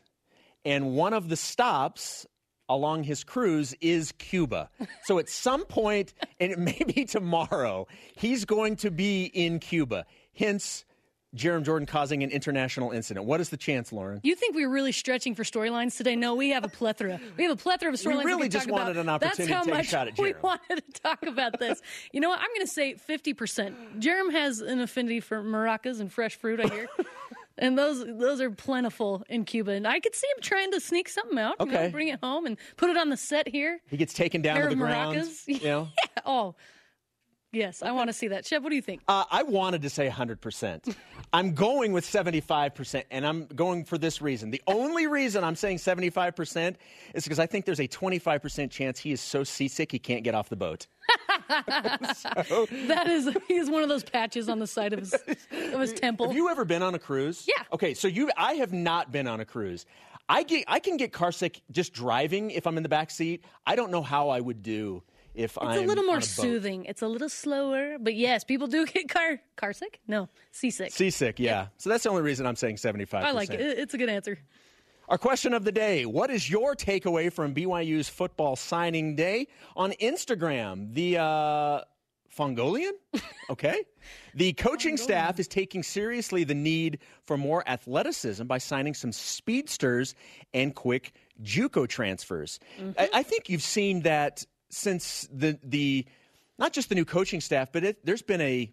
and one of the stops along his cruise is Cuba. So at some point, and it may be tomorrow, he's going to be in Cuba. Hence, Jarom Jordan causing an international incident. What is the chance, Lauren? You think we're really stretching for storylines today? No, we have a plethora. We have a plethora of storylines. We really we just wanted about. an opportunity That's how to take much a shot at Jarom. We wanted to talk about this. you know what? I'm going to say 50%. Jarom has an affinity for maracas and fresh fruit, I hear. and those those are plentiful in Cuba. And I could see him trying to sneak something out. Okay. You know, bring it home and put it on the set here. He gets taken down Pair to the ground. maracas. You know? yeah. Oh. Yes, I want to see that. Chef, what do you think? Uh, I wanted to say 100%. I'm going with 75%, and I'm going for this reason. The only reason I'm saying 75% is because I think there's a 25% chance he is so seasick he can't get off the boat. so, that is, he's one of those patches on the side of his, of his temple. Have you ever been on a cruise? Yeah. Okay, so you, I have not been on a cruise. I get, I can get carsick just driving if I'm in the back seat. I don't know how I would do if It's I'm It's a little more boat. soothing. It's a little slower, but yes, people do get car car sick. No, seasick. Seasick, yeah. So that's the only reason I'm saying 75%. I like. It- It's a good answer. Our question of the day What is your takeaway from BYU's football signing day? On Instagram, the uh, Fongolian? Okay. the coaching staff is taking seriously the need for more athleticism by signing some speedsters and quick Juco transfers. I, I think you've seen that since the, the not just the new coaching staff, but it, there's been a,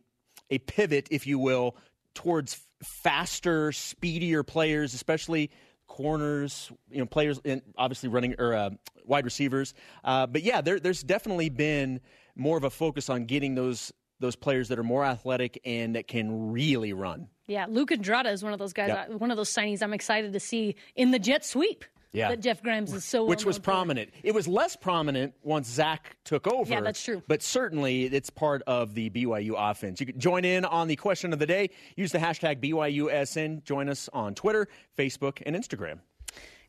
a pivot, if you will, towards faster, speedier players, especially corners, you know, players, in obviously running or uh, wide receivers. Uh, but yeah, there, there's definitely been more of a focus on getting those those players that are more athletic and that can really run. Yeah, Luke Andrada is one of those guys. Yep. One of those signings I'm excited to see in the jet sweep. Yeah. that Jeff Grimes is so Which well was prominent. It was less prominent once Zach took over. Yeah, that's true. But certainly it's part of the BYU offense. You can join in on the question of the day. Use the hashtag BYUSN. Join us on Twitter, Facebook, and Instagram.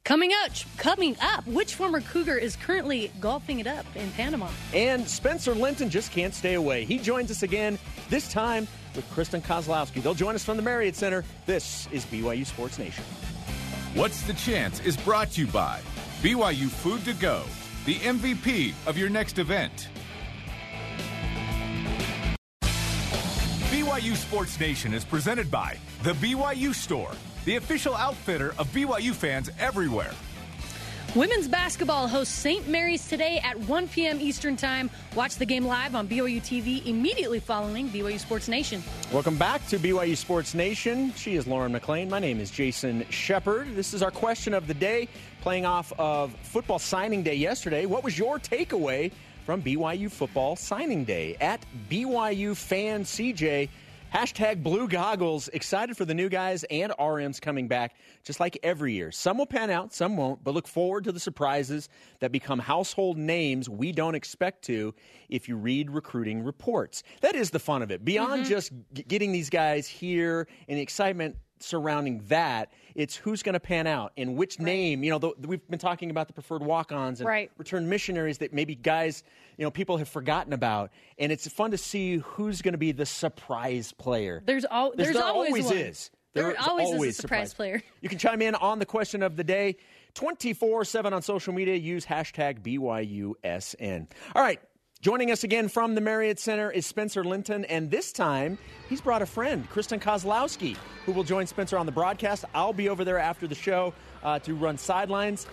Coming up, coming up, which former Cougar is currently golfing it up in Panama? And Spencer Linton just can't stay away. He joins us again, this time with Kristen Kozlowski. They'll join us from the Marriott Center. This is BYU Sports Nation. What's the Chance is brought to you by BYU Food to Go, the MVP of your next event. BYU Sports Nation is presented by The BYU Store, the official outfitter of BYU fans everywhere. Women's basketball hosts St. Mary's today at 1 p.m. Eastern Time. Watch the game live on BYU TV immediately following BYU Sports Nation. Welcome back to BYU Sports Nation. She is Lauren McLean. My name is Jason Shepard. This is our question of the day, playing off of football signing day yesterday. What was your takeaway from BYU football signing day? At BYU fan CJ, hashtag blue goggles. Excited for the new guys and RMs coming back, just like every year. Some will pan out, some won't, but look forward to the surprises that become household names we don't expect to if you read recruiting reports. That is the fun of it. Beyond mm-hmm. just g- getting these guys here and the excitement surrounding that, it's who's going to pan out and which name. You know, the, we've been talking about the preferred walk-ons and Right. return missionaries that maybe guys, you know, people have forgotten about, and it's fun to see who's going to be the surprise player. There's al- there's there always always one. is. There is always is a surprise player. You can chime in on the question of the day 24 7 on social media. Use hashtag BYUSN. All right. Joining us again from the Marriott Center is Spencer Linton, and this time he's brought a friend, Kristen Kozlowski, who will join Spencer on the broadcast. I'll be over there after the show uh, to run sidelines.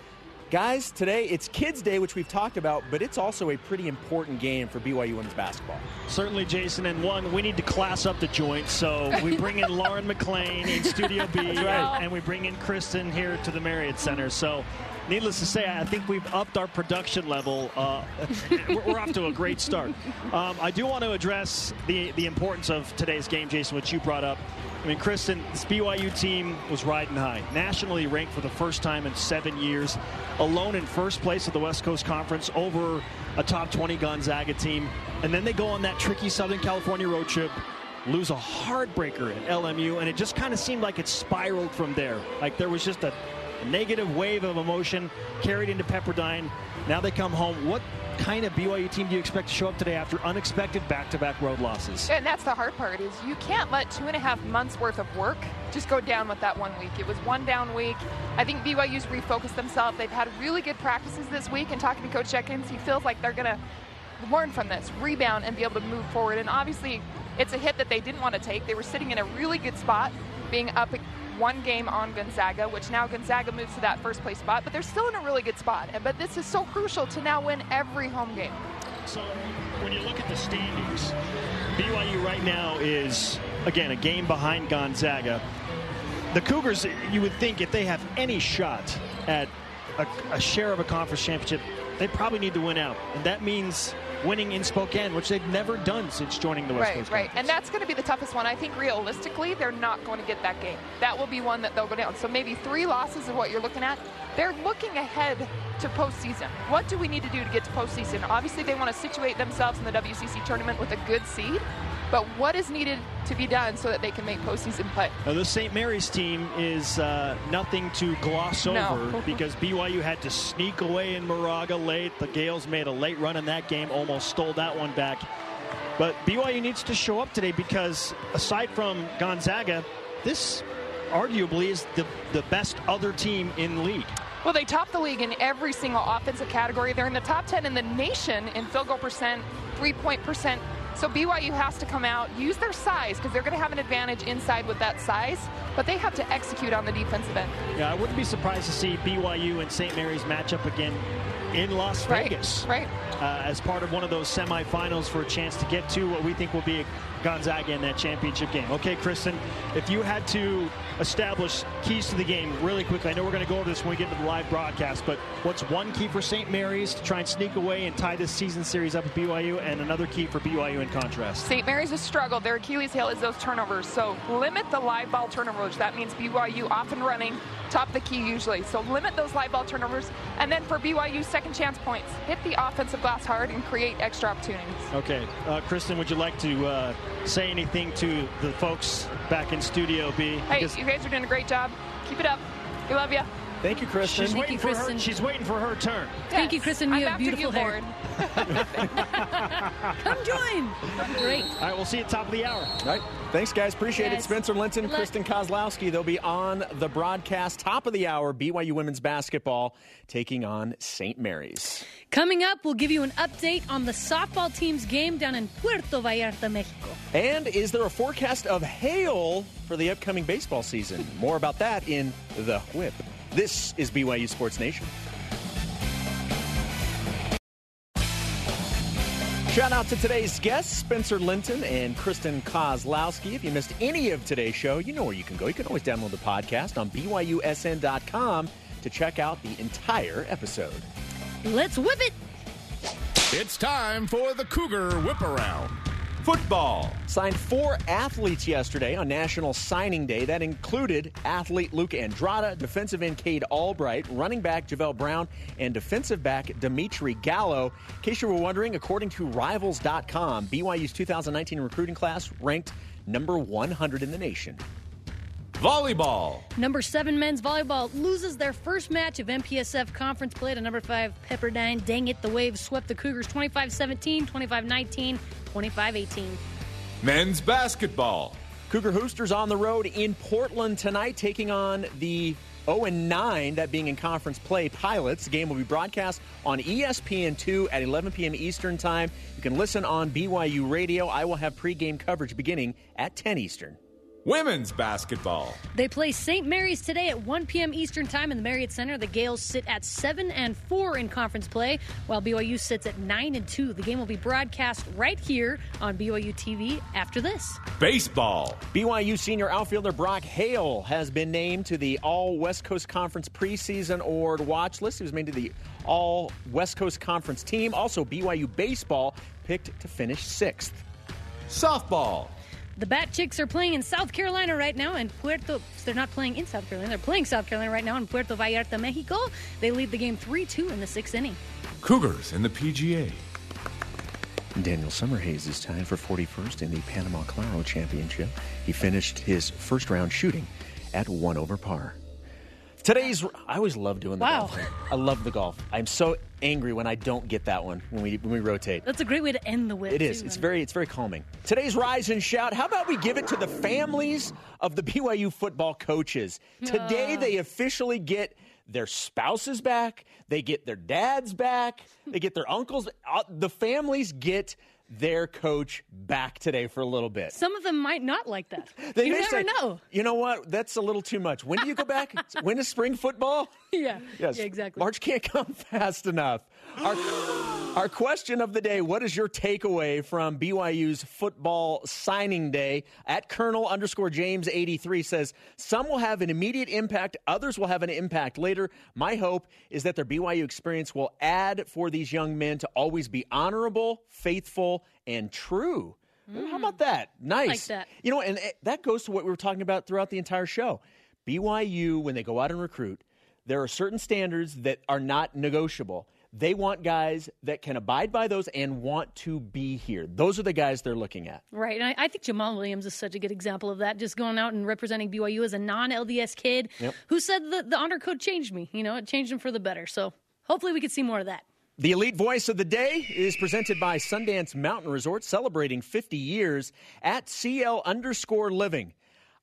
Guys, today it's Kids Day, which we've talked about, but it's also a pretty important game for BYU women's basketball. Certainly, Jason. And one, we need to class up the joint. So we bring in Lauren McLean in Studio B, right. and we bring in Kristen here to the Marriott Center. So, needless to say, I think we've upped our production level. Uh, we're, we're off to a great start. Um, I do want to address the the importance of today's game, Jason, which you brought up. I mean, Kristen, this BYU team was riding high, nationally ranked for the first time in seven years, alone in first place of the West Coast Conference over a top 20 Gonzaga team. And then they go on that tricky Southern California road trip, lose a heartbreaker at LMU, and it just kind of seemed like it spiraled from there. Like there was just a, a negative wave of emotion carried into Pepperdine. Now they come home. What kind of BYU team do you expect to show up today after unexpected back-to-back road losses? And that's the hard part is you can't let two and a half months worth of work just go down with that one week. It was one down week. I think BYU's refocused themselves. They've had really good practices this week. And talking to Coach Judkins, he feels like they're going to learn from this, rebound, and be able to move forward. And obviously, it's a hit that they didn't want to take. They were sitting in a really good spot, being up one game on Gonzaga, which now Gonzaga moves to that first place spot, but they're still in a really good spot. But this is so crucial to now win every home game. So when you look at the standings, BYU right now is again a game behind Gonzaga. The Cougars, you would think, if they have any shot at a, a share of a conference championship, they probably need to win out, and that means winning in Spokane, which they've never done since joining the West right, Coast right. Conference. And that's going to be the toughest one. I think realistically, they're not going to get that game. That will be one that they'll go down. So maybe three losses is what you're looking at. They're looking ahead to postseason. What do we need to do to get to postseason? Obviously, they want to situate themselves in the WCC tournament with a good seed. But what is needed to be done so that they can make postseason play? Now, the St. Mary's team is uh, nothing to gloss over No. because BYU had to sneak away in Moraga late. The Gaels made a late run in that game, almost stole that one back. But BYU needs to show up today because aside from Gonzaga, this arguably is the, the best other team in the league. Well, they top the league in every single offensive category. They're in the top 10 in the nation in field goal percent, three point percent. So BYU has to come out, use their size because they're going to have an advantage inside with that size, but they have to execute on the defensive end. Yeah, I wouldn't be surprised to see BYU and St. Mary's match up again in Las Right, Vegas. right. Uh, as part of one of those semifinals for a chance to get to what we think will be a Gonzaga in that championship game. Okay, Kristen, if you had to establish keys to the game really quickly, I know we're going to go over this when we get to the live broadcast, but what's one key for St. Mary's to try and sneak away and tie this season series up with BYU, and another key for BYU in contrast? St. Mary's has struggled. Their Achilles heel is those turnovers. So limit the live ball turnovers. That means BYU off and running, top the key usually. So limit those live ball turnovers. And then for BYU, second chance points. Hit the offensive glass hard and create extra opportunities. Okay, uh, Kristen, would you like to uh, say anything to the folks back in Studio B? Hey, you guys are doing a great job. Keep it up. We love you. Thank you, Kristen. she's waiting you, for her. She's waiting for her turn. Thank you, Yes, Kristen. You I'm have after beautiful hair. Come join. Great. All right, we'll see you at the top of the hour. All right. Thanks, guys. Appreciate it. Spencer Linton, Kristen Kozlowski. They'll be on the broadcast, top of the hour, BYU women's basketball taking on St. Mary's. Coming up, we'll give you an update on the softball team's game down in Puerto Vallarta, Mexico. And is there a forecast of hail for the upcoming baseball season? More about that in The Whip. This is BYU Sports Nation. Shout out to today's guests, Spencer Linton and Kristen Kozlowski. If you missed any of today's show, you know where you can go. You can always download the podcast on BYUSN.com to check out the entire episode. Let's whip it. It's time for the Cougar Whip Around. Football. Signed four athletes yesterday on National Signing Day. That included athlete Luke Andrada, defensive end Cade Albright, running back Javelle Brown, and defensive back Dimitri Gallo. In case you were wondering, according to Rivals.com, BYU's 2019 recruiting class ranked number 100 in the nation. Volleyball. Number seven men's volleyball loses their first match of MPSF conference play to number five Pepperdine. Dang it, the Waves swept the Cougars 25 17, 25 19, 25 18. Men's basketball. Cougar Hoosters on the road in Portland tonight, taking on the 0 and 9, that being in conference play, Pilots. The game will be broadcast on E ESPN2 at 11 p.m. Eastern Time. You can listen on BYU Radio. I will have pregame coverage beginning at 10 Eastern. Women's basketball. They play St. Mary's today at 1 p.m. Eastern Time in the Marriott Center. The Gaels sit at 7 and 4 in conference play, while BYU sits at 9 and 2. The game will be broadcast right here on BYU TV after this. Baseball. BYU senior outfielder Brock Hale has been named to the All West Coast Conference preseason award watch list. He was named to the All West Coast Conference team. Also, BYU baseball picked to finish sixth. Softball. The Bat Chicks are playing in South Carolina right now, and Puerto. They're not playing in South Carolina. They're playing South Carolina right now in Puerto Vallarta, Mexico. They lead the game 3-2 in the sixth inning. Cougars in the PGA. Daniel Summerhays is tied for 41st in the Panama Claro Championship. He finished his first round shooting at one over par. Today's, I always love doing the Wow. golf. thing. I love the golf. I'm so angry when I don't get that one when we when we rotate. That's a great way to end the whip. It is. too, It's very. It's very calming. Today's rise and shout. How about we give it to the families of the BYU football coaches? Today Ah. they officially get their spouses back. They get their dads back. They get their uncles. Uh, The families get their coach back today for a little bit. Some of them might not like that. They you may never say, know. You know what? That's a little too much. When do you go back? when is spring football? Yeah. Yes. Yeah, exactly. March can't come fast enough. Our, our question of the day What is your takeaway from BYU's football signing day? At Colonel underscore James 83 says, Some will have an immediate impact, others will have an impact later. My hope is that their BYU experience will add for these young men to always be honorable, faithful, and true. How about that? Nice. Mm. like that. You know, and that goes to what we were talking about throughout the entire show. BYU, when they go out and recruit, there are certain standards that are not negotiable. They want guys that can abide by those and want to be here. Those are the guys they're looking at. Right. And I, I think Jamaal Williams is such a good example of that. Just going out and representing BYU as a non LDS kid Yep. who said that the honor code changed me. You know, it changed him for the better. So hopefully we could see more of that. The Elite Voice of the Day is presented by Sundance Mountain Resort, celebrating 50 years at CL underscore living.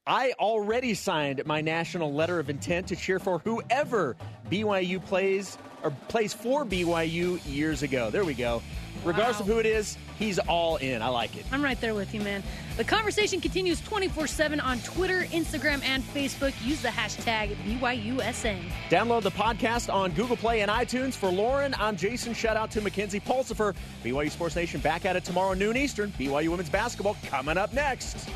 I already signed my national letter of intent to cheer for whoever BYU plays or plays for BYU years ago. There we go. Regardless of who it is, he's all in. I like it. I'm right there with you, man. The conversation continues 24 7 on Twitter, Instagram, and Facebook. Use the hashtag BYUSN. Download the podcast on Google Play and iTunes. For Lauren, I'm Jason. Shout out to Mackenzie Pulsifer. BYU Sports Nation back at it tomorrow noon Eastern. BYU women's basketball coming up next.